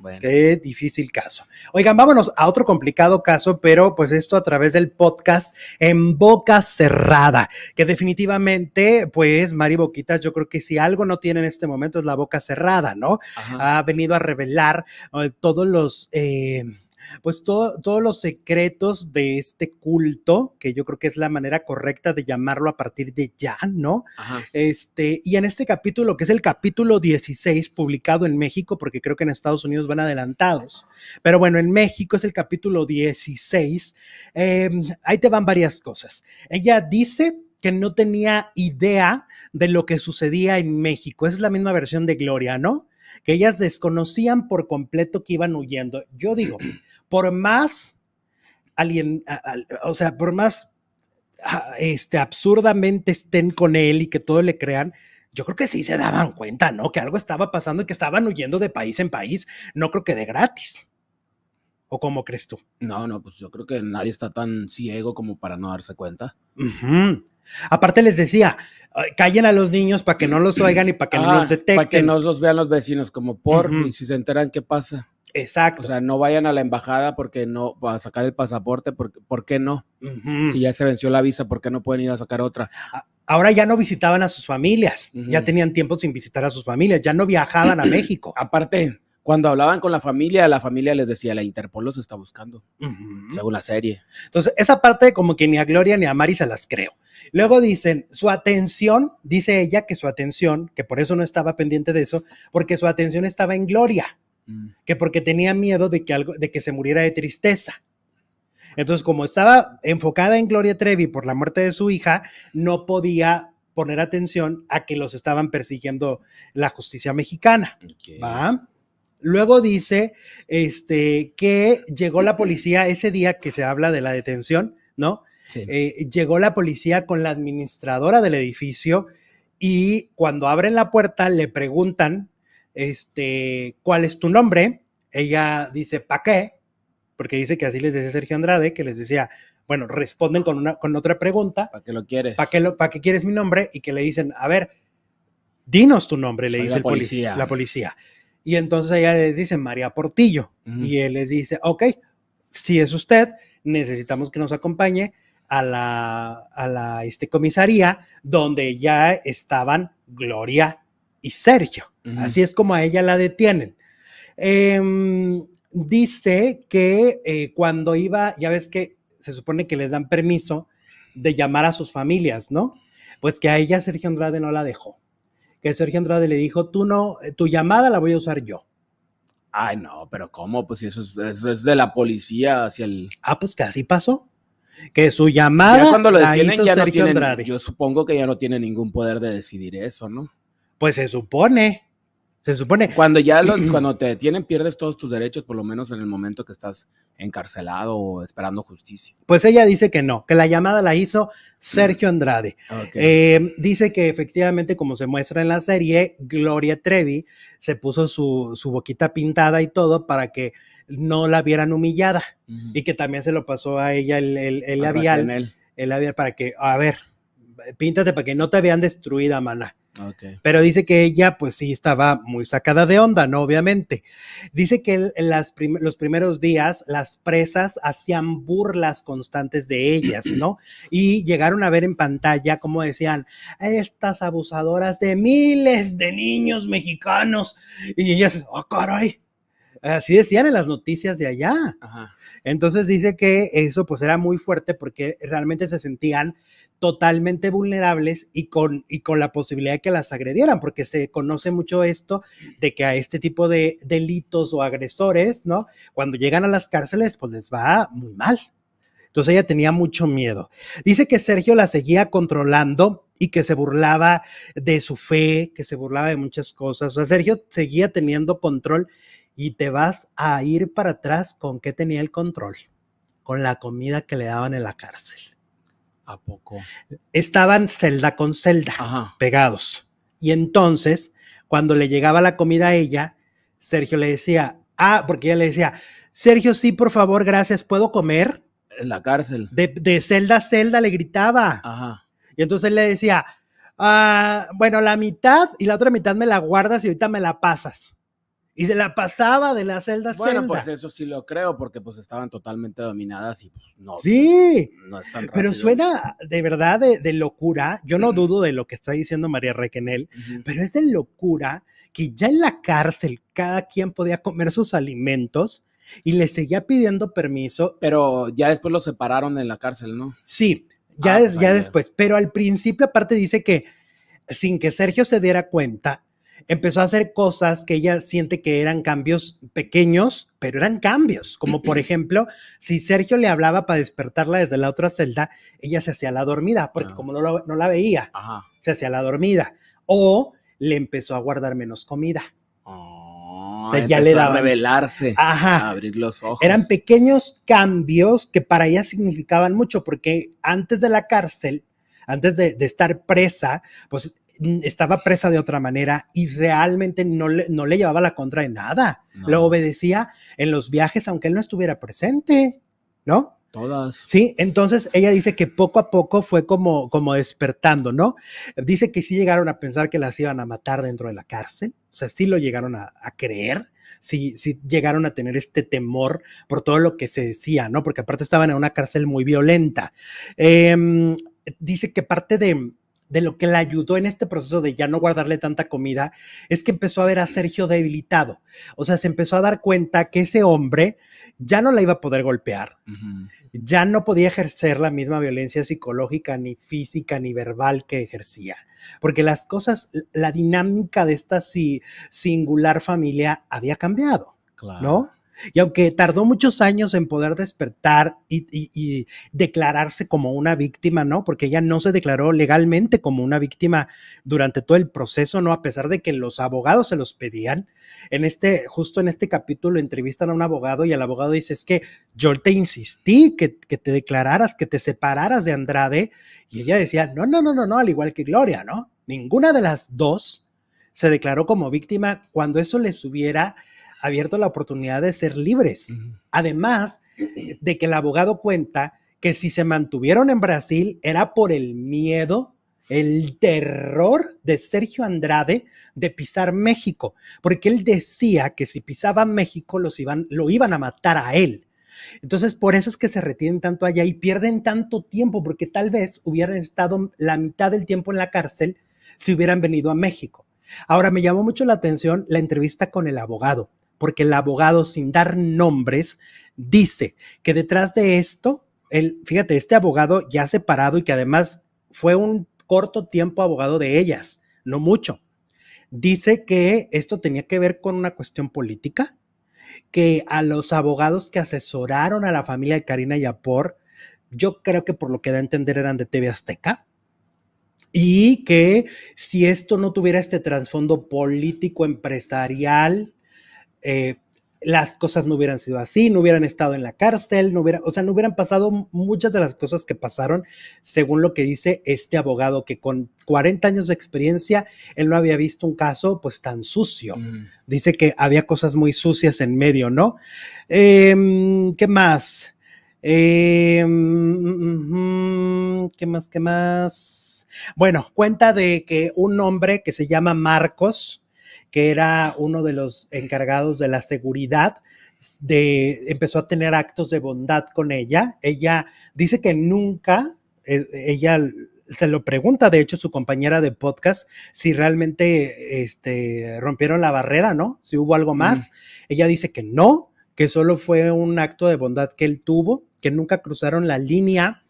Bueno. Qué difícil caso. Oigan, vámonos a otro complicado caso, pero pues esto a través del podcast en boca cerrada, que definitivamente, pues Mari Boquitas, yo creo que si algo no tiene en este momento es la boca cerrada, ¿no? Ajá. Ha venido a revelar eh, todos los... eh, pues todo- todos los secretos de este culto, que yo creo que es la manera correcta de llamarlo a partir de ya, ¿no? Ajá. Este, y en este capítulo, que es el capítulo 16, publicado en México, porque creo que en Estados Unidos van adelantados, pero bueno, en México es el capítulo 16, eh, ahí te van varias cosas. Ella dice que no tenía idea de lo que sucedía en México. Esa es la misma versión de Gloria, ¿no? Que ellas desconocían por completo que iban huyendo. Yo digo, por más alien, al- o sea, por más ah, este, absurdamente estén con él y que todo le crean, yo creo que sí se daban cuenta, ¿no? Que algo estaba pasando y que estaban huyendo de país en país, no creo que de gratis. ¿O cómo crees tú? No, no, pues yo creo que nadie está tan ciego como para no darse cuenta. Aparte les decía, "Ay, callen a los niños para que no los oigan y para que no Ah, los detecten. Para que no los vean los vecinos, como por, y si se enteran, ¿qué pasa? Exacto. O sea, no vayan a la embajada porque no, para sacar el pasaporte, porque, ¿por qué no? Si ya se venció la visa, ¿por qué no pueden ir a sacar otra? Ahora ya no visitaban a sus familias, ya tenían tiempo sin visitar a sus familias, ya no viajaban a México. Aparte, cuando hablaban con la familia, la familia les decía, la Interpol los está buscando, según la serie. Entonces, esa parte como que ni a Gloria ni a Mari se las creo. Luego dicen, su atención, dice ella que su atención, que por eso no estaba pendiente de eso, porque su atención estaba en Gloria, Mm. que porque tenía miedo de que, algo, de que se muriera de tristeza. Entonces, como estaba enfocada en Gloria Trevi por la muerte de su hija, no podía poner atención a que los estaban persiguiendo la justicia mexicana. ¿va? Luego dice este, que llegó la policía ese día que se habla de la detención, ¿no? Sí. Eh, llegó la policía con la administradora del edificio y cuando abren la puerta le preguntan, este, ¿cuál es tu nombre? Ella dice, ¿pa' qué? Porque dice que así les decía Sergio Andrade, que les decía, bueno, responden con, una, con otra pregunta, ¿Para qué lo quieres? ¿para qué, pa' qué quieres mi nombre? Y que le dicen, a ver, dinos tu nombre, le Soy dice la el policía. la policía. Y entonces ella les dice, María Portillo. Y él les dice, ok, si es usted, necesitamos que nos acompañe a la, a la este, comisaría donde ya estaban Gloria y Sergio. Así es como a ella la detienen. Em, dice que eh, cuando iba, ya ves que se supone que les dan permiso de llamar a sus familias, ¿no? Pues que a ella Sergio Andrade no la dejó. Que Sergio Andrade le dijo, tú no, tu llamada la voy a usar yo. Ay, no, pero ¿cómo? Pues eso es, eso es de la policía hacia el... Ah, pues que así pasó. Que su llamada Ya cuando lo la detienen hizo ya no Sergio tienen, Andrade. yo supongo que ya no tiene ningún poder de decidir eso, ¿no? Pues se supone. Se supone. Cuando ya los- cuando te detienen pierdes todos tus derechos, por lo menos en el momento que estás encarcelado o esperando justicia. Pues ella dice que no, que la llamada la hizo Sergio Andrade. Ok. Eh, dice que efectivamente, como se muestra en la serie, Gloria Trevi se puso su, su boquita pintada y todo para que no la vieran humillada y que también se lo pasó a ella el, el- el labial, el labial para que, a ver, píntate para que no te vean destruida, mana. Ok. Pero dice que ella, pues sí, estaba muy sacada de onda, ¿no? Obviamente. Dice que en las prim- los primeros días las presas hacían burlas constantes de ellas, ¿no? Y llegaron a ver en pantalla cómo decían, estas abusadoras de miles de niños mexicanos. Y ellas, oh, caray. Así decían en las noticias de allá. Ajá. Entonces dice que eso pues era muy fuerte porque realmente se sentían totalmente vulnerables y con, y con la posibilidad de que las agredieran, porque se conoce mucho esto de que a este tipo de delitos o agresores, ¿no? Cuando llegan a las cárceles, pues les va muy mal. Entonces ella tenía mucho miedo. Dice que Sergio la seguía controlando y que se burlaba de su fe, que se burlaba de muchas cosas. O sea, Sergio seguía teniendo control y te vas a ir para atrás con qué tenía el control, con la comida que le daban en la cárcel. ¿A poco? Estaban celda con celda, Ajá. pegados. Y entonces, cuando le llegaba la comida a ella, Sergio le decía, ah, porque ella le decía, Sergio, sí, por favor, gracias, ¿puedo comer? En la cárcel. De, de celda a celda le gritaba. Ajá. Y entonces él le decía, "Ah, bueno, la mitad y la otra mitad me la guardas y ahorita me la pasas. Y se la pasaba de la celda a Bueno, celda. pues eso sí lo creo, porque pues estaban totalmente dominadas y pues no. sí, No es tan pero suena de verdad de, de locura. Yo no dudo de lo que está diciendo María Requenel, pero es de locura que ya en la cárcel cada quien podía comer sus alimentos y le seguía pidiendo permiso. Pero ya después lo separaron en la cárcel, ¿no? Sí, ya, Ah, des- ya. después, pero al principio aparte dice que sin que Sergio se diera cuenta, empezó a hacer cosas que ella siente que eran cambios pequeños, pero eran cambios, como por ejemplo, si Sergio le hablaba para despertarla desde la otra celda, ella se hacía la dormida, porque Ah. como no, lo- no la veía, Ajá. se hacía la dormida, o le empezó a guardar menos comida. Oh, sea, ya le a daban- revelarse, Ajá. a abrir los ojos. Eran pequeños cambios que para ella significaban mucho, porque antes de la cárcel, antes de, de estar presa, pues estaba presa de otra manera y realmente no le, no le llevaba la contra de nada. No. Lo obedecía en los viajes, aunque él no estuviera presente, ¿no? Todas. Sí, entonces ella dice que poco a poco fue como, como despertando, ¿no? Dice que sí llegaron a pensar que las iban a matar dentro de la cárcel, o sea, sí lo llegaron a, a creer, sí, sí llegaron a tener este temor por todo lo que se decía, ¿no? Porque aparte estaban en una cárcel muy violenta. Em, dice que parte de, de lo que le ayudó en este proceso de ya no guardarle tanta comida es que empezó a ver a Sergio debilitado, o sea, se empezó a dar cuenta que ese hombre ya no la iba a poder golpear ya no podía ejercer la misma violencia psicológica, ni física, ni verbal que ejercía. Porque las cosas, la dinámica de esta si- singular familia había cambiado, Claro. ¿no? Y aunque tardó muchos años en poder despertar y, declararse como una víctima, ¿no? Porque ella no se declaró legalmente como una víctima durante todo el proceso, ¿no? A pesar de que los abogados se los pedían. En este, justo en este capítulo entrevistan a un abogado y el abogado dice, es que yo te insistí que, que te declararas, que te separaras de Andrade. Y ella decía, no, no, no, no, no, al igual que Gloria, ¿no? Ninguna de las dos se declaró como víctima cuando eso les hubiera abierto la oportunidad de ser libres. Además de que el abogado cuenta que si se mantuvieron en Brasil era por el miedo, el terror de Sergio Andrade de pisar México, porque él decía que si pisaba México los iban, lo iban a matar a él. Entonces, por eso es que se retienen tanto allá y pierden tanto tiempo, porque tal vez hubieran estado la mitad del tiempo en la cárcel si hubieran venido a México. Ahora, me llamó mucho la atención la entrevista con el abogado, porque el abogado, sin dar nombres, dice que detrás de esto, el, fíjate, este abogado ya separado y que además fue un corto tiempo abogado de ellas, no mucho, dice que esto tenía que ver con una cuestión política, que a los abogados que asesoraron a la familia de Karina Yapor, yo creo que por lo que da a entender eran de TV Azteca, y que si esto no tuviera este trasfondo político empresarial, eh, las cosas no hubieran sido así, no hubieran estado en la cárcel, no hubiera, o sea, no hubieran pasado muchas de las cosas que pasaron, según lo que dice este abogado, que con 40 años de experiencia, él no había visto un caso pues tan sucio. Ujú. Dice que había cosas muy sucias en medio, ¿no? Em, ¿Qué más? Em, ¿Qué más? ¿Qué más? Bueno, cuenta de que un hombre que se llama Marcos, que era uno de los encargados de la seguridad, de, empezó a tener actos de bondad con ella. Ella dice que nunca, eh, ella se lo pregunta, de hecho, su compañera de podcast, si realmente este, rompieron la barrera, ¿no? Si hubo algo más. Ella dice que no, que solo fue un acto de bondad que él tuvo, que nunca cruzaron la línea.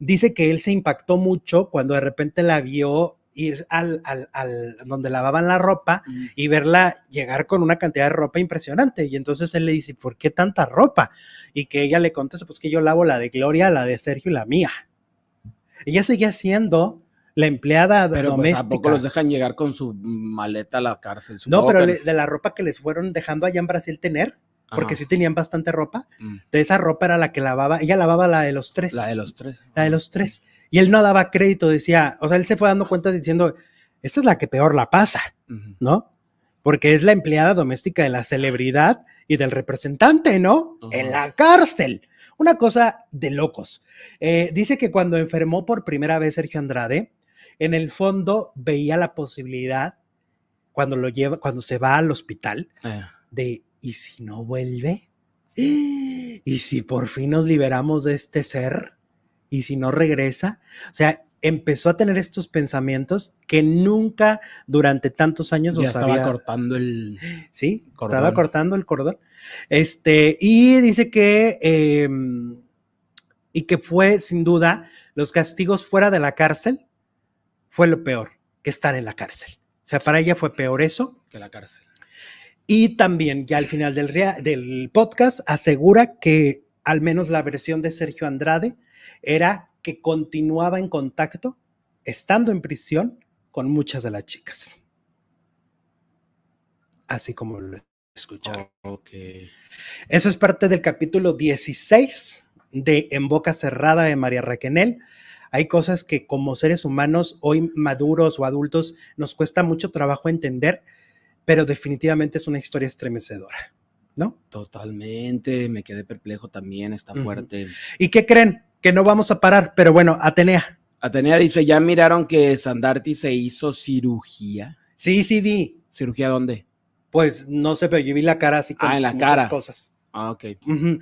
Dice que él se impactó mucho cuando de repente la vio ir al, al, al donde lavaban la ropa y verla llegar con una cantidad de ropa impresionante. Y entonces él le dice, ¿por qué tanta ropa? Y que ella le contesta, pues que yo lavo la de Gloria, la de Sergio y la mía. Ella seguía siendo la empleada Pero pues doméstica. a poco los dejan llegar con su maleta a la cárcel. no, pero le- de la ropa que les fueron dejando allá en Brasil tener, porque Ajá. sí tenían bastante ropa, Mm. de esa ropa era la que lavaba, ella lavaba la de los tres. La de los tres. la de los tres. Y él no daba crédito, decía, o sea, él se fue dando cuenta diciendo, esta es la que peor la pasa. ¿no? Porque es la empleada doméstica de la celebridad y del representante, ¿no? En la cárcel. Una cosa de locos. Eh, dice que cuando enfermó por primera vez Sergio Andrade, en el fondo veía la posibilidad, cuando lo lleva, cuando se va al hospital, Eh, de ¿y si no vuelve? ¿Y si por fin nos liberamos de este ser? ¿Y si no regresa? O sea, empezó a tener estos pensamientos que nunca durante tantos años Ya los estaba había. cortando el. Sí, Cordón. estaba cortando el cordón. Este, y dice que, eh, y que fue sin duda los castigos fuera de la cárcel, fue lo peor que estar en la cárcel. O sea, para ella fue peor eso. Que la cárcel. Y también, ya al final del, podcast, asegura que al menos la versión de Sergio Andrade era que continuaba en contacto, estando en prisión, con muchas de las chicas. Así como lo escucharon. Ok. Eso es parte del capítulo 16 de En Boca Cerrada de María Raquenel. Hay cosas que como seres humanos, hoy maduros o adultos, nos cuesta mucho trabajo entender, pero definitivamente es una historia estremecedora, ¿no? Totalmente. Me quedé perplejo también. Está fuerte. ¿Y qué creen? Que no vamos a parar, pero bueno, Atenea. Atenea dice: ¿Ya miraron que Sandarti se hizo cirugía? Sí, sí vi. ¿Cirugía dónde? Pues no sé, pero yo vi la cara así con Ah, en la muchas cara. cosas. Ah, ok. Ujú.